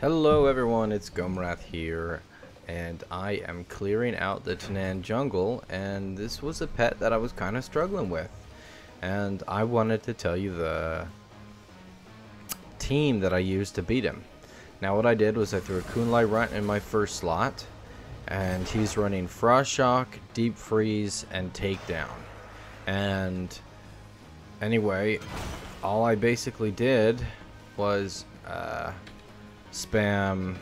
Hello everyone, it's Gomirath here, and I am clearing out the Tanaan jungle, and this was a pet that I was kind of struggling with. And I wanted to tell you the team that I used to beat him. Now what I did was I threw a Kunlai Runt in my first slot, and he's running Frost Shock, Deep Freeze, and Takedown. And anyway, all I basically did was uh, spam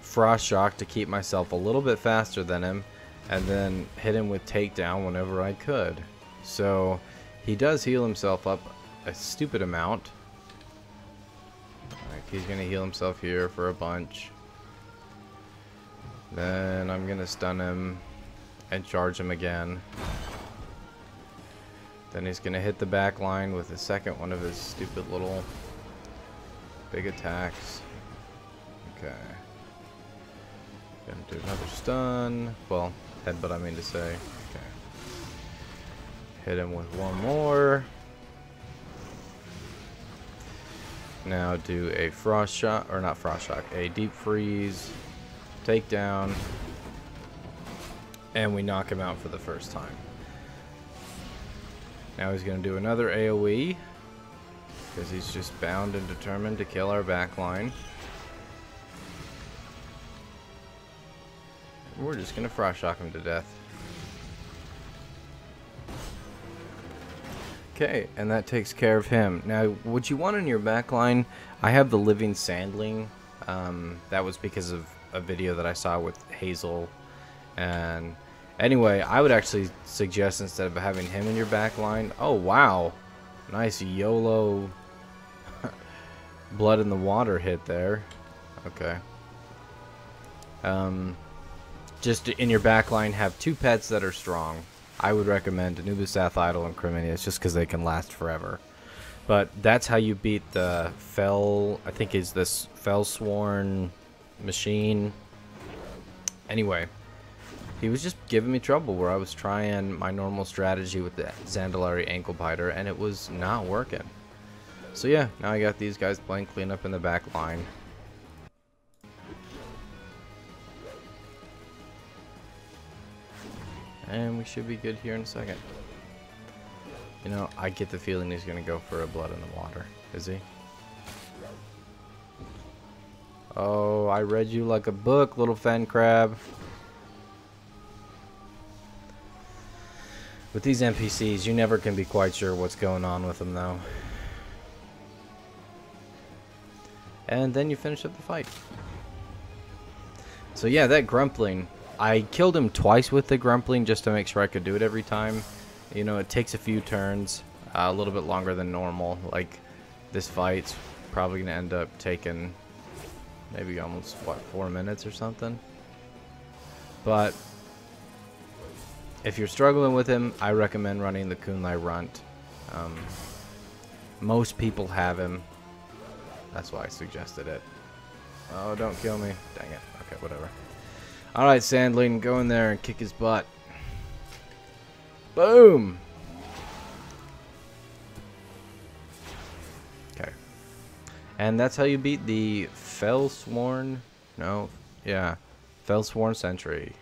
Frost Shock to keep myself a little bit faster than him, and then hit him with Takedown whenever I could. So he does heal himself up a stupid amount. He's gonna heal himself here for a bunch. Then I'm gonna stun him and charge him again. Then he's gonna hit the back line with the second one of his stupid little big attacks. Okay. Gonna do another stun. Well, headbutt I mean to say. Okay. Hit him with one more. Now do a frost shot, or not frost shock, a deep freeze, takedown, and we knock him out for the first time. Now he's going to do another AoE, because he's just bound and determined to kill our backline. We're just going to frost shock him to death. Okay, and that takes care of him. Now, what you want in your backline, I have the Living Sandling. Um, that was because of a video that I saw with Hazel. And anyway, I would actually suggest instead of having him in your backline, oh wow, nice YOLO blood in the water hit there. Okay. Um, just in your backline, have two pets that are strong. I would recommend Anubisath Idol and Chrominius just because they can last forever. But that's how you beat the Fel, I think is this Felsworn machine. Anyway, he was just giving me trouble where I was trying my normal strategy with the Zandalari Ankle Biter and it was not working. So yeah, now I got these guys playing cleanup in the back line. And we should be good here in a second. You know, I get the feeling he's going to go for a blood in the water. Is he? Oh, I read you like a book, little fen crab. With these NPCs, you never can be quite sure what's going on with them, though. And then you finish up the fight. So yeah, that Grumpling, I killed him twice with the Grumpling just to make sure I could do it every time. You know, it takes a few turns, uh, a little bit longer than normal. Like, this fight's probably going to end up taking maybe almost, what, four minutes or something? But, if you're struggling with him, I recommend running the Kunlai Runt. Um, most people have him. That's why I suggested it. Oh, don't kill me. Dang it. Okay, whatever. Alright, Sandling, go in there and kick his butt. Boom! Okay. And that's how you beat the Felsworn... No, yeah. Felsworn Sentry.